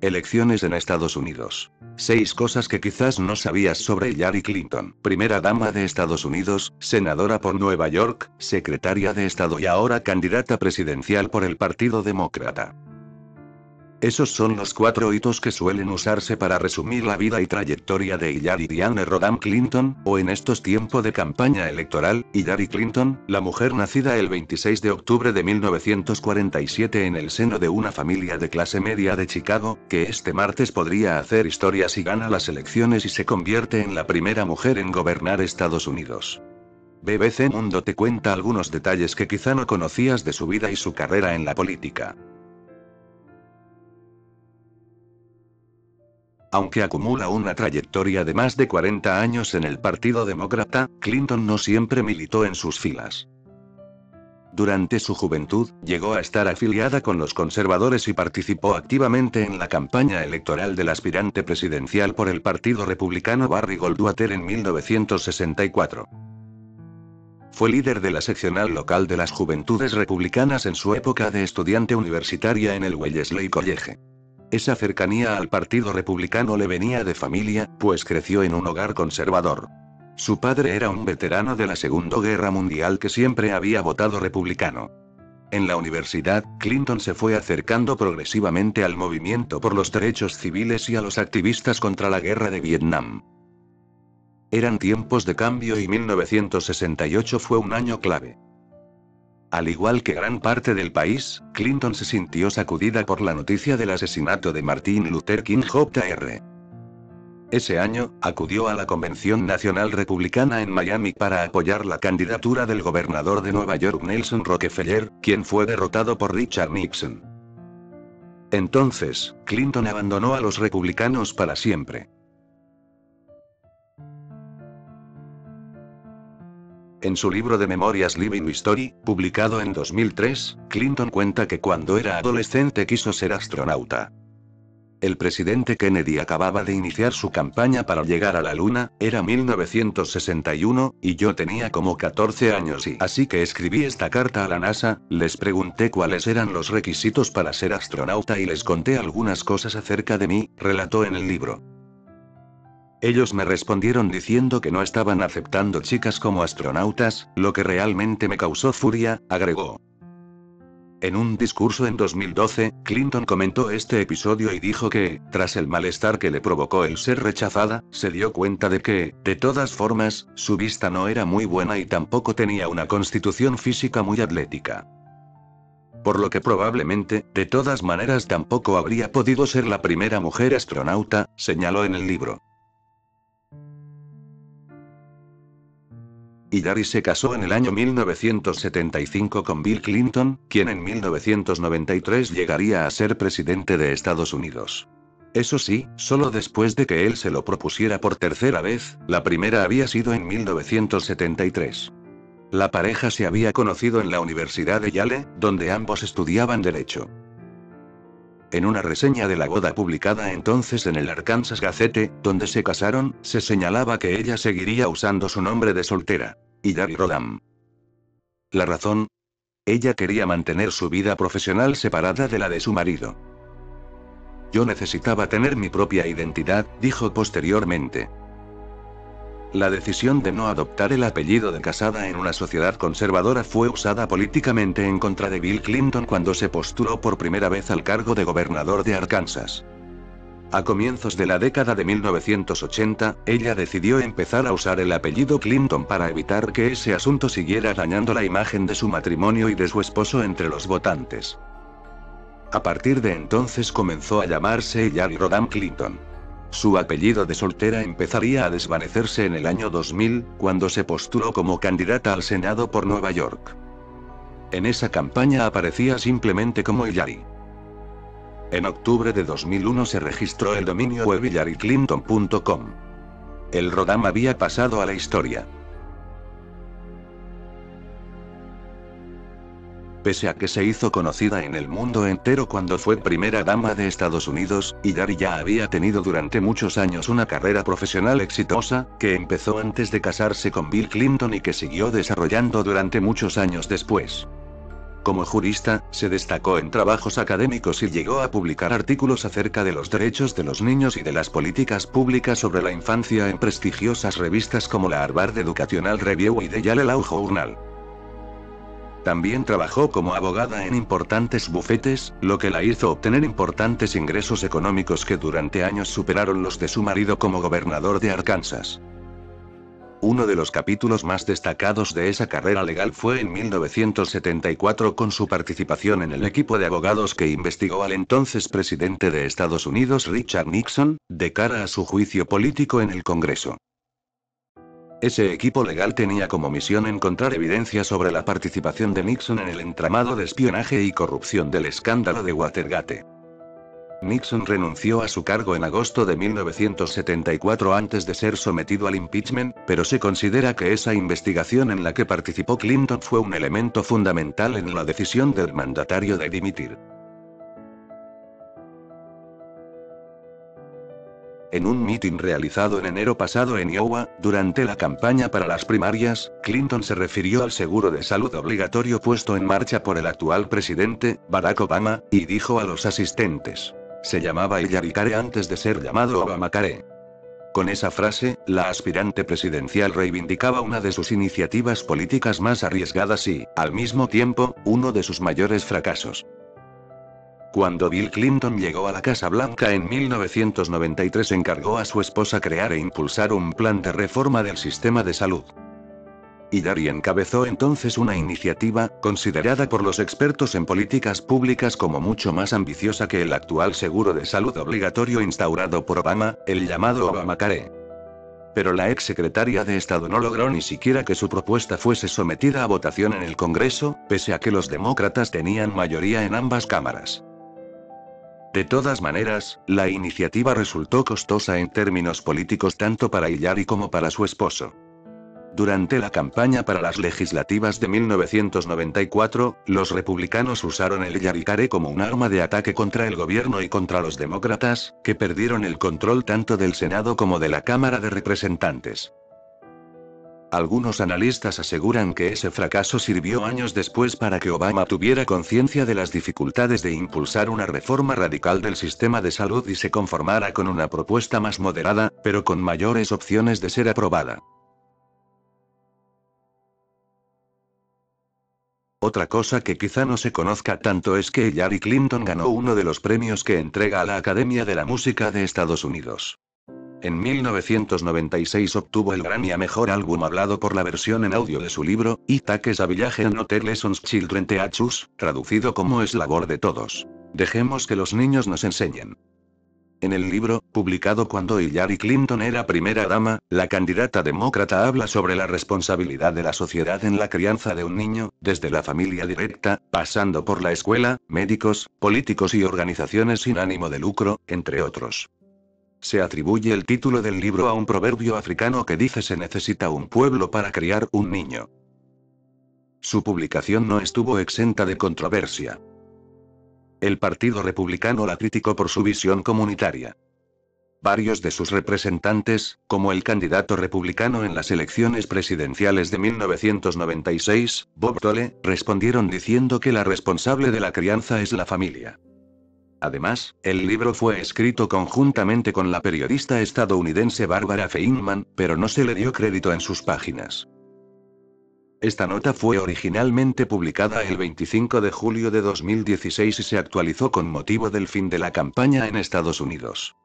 Elecciones en Estados Unidos. 6 cosas que quizás no sabías sobre Hillary Clinton. Primera dama de Estados Unidos, senadora por Nueva York, secretaria de Estado y ahora candidata presidencial por el Partido Demócrata. Esos son los cuatro hitos que suelen usarse para resumir la vida y trayectoria de Hillary Diane Rodham Clinton, o en estos tiempos de campaña electoral, Hillary Clinton, la mujer nacida el 26 de octubre de 1947 en el seno de una familia de clase media de Chicago, que este martes podría hacer historia si gana las elecciones y se convierte en la primera mujer en gobernar Estados Unidos. BBC Mundo te cuenta algunos detalles que quizá no conocías de su vida y su carrera en la política. Aunque acumula una trayectoria de más de 40 años en el Partido Demócrata, Clinton no siempre militó en sus filas. Durante su juventud, llegó a estar afiliada con los conservadores y participó activamente en la campaña electoral del aspirante presidencial por el Partido Republicano Barry Goldwater en 1964. Fue líder de la seccional local de las Juventudes Republicanas en su época de estudiante universitaria en el Wellesley College. Esa cercanía al Partido Republicano le venía de familia, pues creció en un hogar conservador. Su padre era un veterano de la Segunda Guerra Mundial que siempre había votado republicano. En la universidad, Clinton se fue acercando progresivamente al movimiento por los derechos civiles y a los activistas contra la guerra de Vietnam. Eran tiempos de cambio y 1968 fue un año clave. Al igual que gran parte del país, Clinton se sintió sacudida por la noticia del asesinato de Martin Luther King Jr. Ese año, acudió a la Convención Nacional Republicana en Miami para apoyar la candidatura del gobernador de Nueva York Nelson Rockefeller, quien fue derrotado por Richard Nixon. Entonces, Clinton abandonó a los republicanos para siempre. En su libro de memorias Living History, publicado en 2003, Clinton cuenta que cuando era adolescente quiso ser astronauta. El presidente Kennedy acababa de iniciar su campaña para llegar a la Luna, era 1961, y yo tenía como 14 años y así que escribí esta carta a la NASA, les pregunté cuáles eran los requisitos para ser astronauta y les conté algunas cosas acerca de mí, relató en el libro. Ellos me respondieron diciendo que no estaban aceptando chicas como astronautas, lo que realmente me causó furia, agregó. En un discurso en 2012, Clinton comentó este episodio y dijo que, tras el malestar que le provocó el ser rechazada, se dio cuenta de que, de todas formas, su vista no era muy buena y tampoco tenía una constitución física muy atlética. Por lo que probablemente, de todas maneras tampoco habría podido ser la primera mujer astronauta, señaló en el libro. Hillary se casó en el año 1975 con Bill Clinton, quien en 1993 llegaría a ser presidente de Estados Unidos. Eso sí, solo después de que él se lo propusiera por tercera vez, la primera había sido en 1973. La pareja se había conocido en la Universidad de Yale, donde ambos estudiaban Derecho. En una reseña de la boda publicada entonces en el Arkansas Gazette, donde se casaron, se señalaba que ella seguiría usando su nombre de soltera. Hillary Rodham. La razón. Ella quería mantener su vida profesional separada de la de su marido. Yo necesitaba tener mi propia identidad, dijo posteriormente. La decisión de no adoptar el apellido de casada en una sociedad conservadora fue usada políticamente en contra de Bill Clinton cuando se postuló por primera vez al cargo de gobernador de Arkansas. A comienzos de la década de 1980, ella decidió empezar a usar el apellido Clinton para evitar que ese asunto siguiera dañando la imagen de su matrimonio y de su esposo entre los votantes. A partir de entonces comenzó a llamarse Hillary Rodham Clinton. Su apellido de soltera empezaría a desvanecerse en el año 2000, cuando se postuló como candidata al Senado por Nueva York. En esa campaña aparecía simplemente como Hillary. En octubre de 2001 se registró el dominio web hillaryclinton.com. El Rodam había pasado a la historia. Pese a que se hizo conocida en el mundo entero cuando fue primera dama de Estados Unidos, Hillary ya había tenido durante muchos años una carrera profesional exitosa, que empezó antes de casarse con Bill Clinton y que siguió desarrollando durante muchos años después. Como jurista, se destacó en trabajos académicos y llegó a publicar artículos acerca de los derechos de los niños y de las políticas públicas sobre la infancia en prestigiosas revistas como la Harvard Educational Review y The Yale Law Journal. También trabajó como abogada en importantes bufetes, lo que la hizo obtener importantes ingresos económicos que durante años superaron los de su marido como gobernador de Arkansas. Uno de los capítulos más destacados de esa carrera legal fue en 1974 con su participación en el equipo de abogados que investigó al entonces presidente de Estados Unidos Richard Nixon, de cara a su juicio político en el Congreso. Ese equipo legal tenía como misión encontrar evidencia sobre la participación de Nixon en el entramado de espionaje y corrupción del escándalo de Watergate. Nixon renunció a su cargo en agosto de 1974 antes de ser sometido al impeachment, pero se considera que esa investigación en la que participó Clinton fue un elemento fundamental en la decisión del mandatario de dimitir. En un mitin realizado en enero pasado en Iowa, durante la campaña para las primarias, Clinton se refirió al seguro de salud obligatorio puesto en marcha por el actual presidente, Barack Obama, y dijo a los asistentes, se llamaba Care antes de ser llamado Obamacare. Con esa frase, la aspirante presidencial reivindicaba una de sus iniciativas políticas más arriesgadas y, al mismo tiempo, uno de sus mayores fracasos. Cuando Bill Clinton llegó a la Casa Blanca en 1993 encargó a su esposa crear e impulsar un plan de reforma del sistema de salud. Hillary encabezó entonces una iniciativa, considerada por los expertos en políticas públicas como mucho más ambiciosa que el actual seguro de salud obligatorio instaurado por Obama, el llamado Obamacare. Pero la ex secretaria de Estado no logró ni siquiera que su propuesta fuese sometida a votación en el Congreso, pese a que los demócratas tenían mayoría en ambas cámaras. De todas maneras, la iniciativa resultó costosa en términos políticos tanto para Hillary como para su esposo. Durante la campaña para las legislativas de 1994, los republicanos usaron el Yaricare como un arma de ataque contra el gobierno y contra los demócratas, que perdieron el control tanto del Senado como de la Cámara de Representantes. Algunos analistas aseguran que ese fracaso sirvió años después para que Obama tuviera conciencia de las dificultades de impulsar una reforma radical del sistema de salud y se conformara con una propuesta más moderada, pero con mayores opciones de ser aprobada. Otra cosa que quizá no se conozca tanto es que Hillary Clinton ganó uno de los premios que entrega a la Academia de la Música de Estados Unidos. En 1996 obtuvo el Grammy a Mejor Álbum Hablado por la versión en audio de su libro, Itaques a Village No Lessons Children Teachus, traducido como Es labor de todos. Dejemos que los niños nos enseñen. En el libro, publicado cuando Hillary Clinton era primera dama, la candidata demócrata habla sobre la responsabilidad de la sociedad en la crianza de un niño, desde la familia directa, pasando por la escuela, médicos, políticos y organizaciones sin ánimo de lucro, entre otros. Se atribuye el título del libro a un proverbio africano que dice se necesita un pueblo para criar un niño. Su publicación no estuvo exenta de controversia. El Partido Republicano la criticó por su visión comunitaria. Varios de sus representantes, como el candidato republicano en las elecciones presidenciales de 1996, Bob Dole, respondieron diciendo que la responsable de la crianza es la familia. Además, el libro fue escrito conjuntamente con la periodista estadounidense Barbara Feynman, pero no se le dio crédito en sus páginas. Esta nota fue originalmente publicada el 25 de julio de 2016 y se actualizó con motivo del fin de la campaña en Estados Unidos.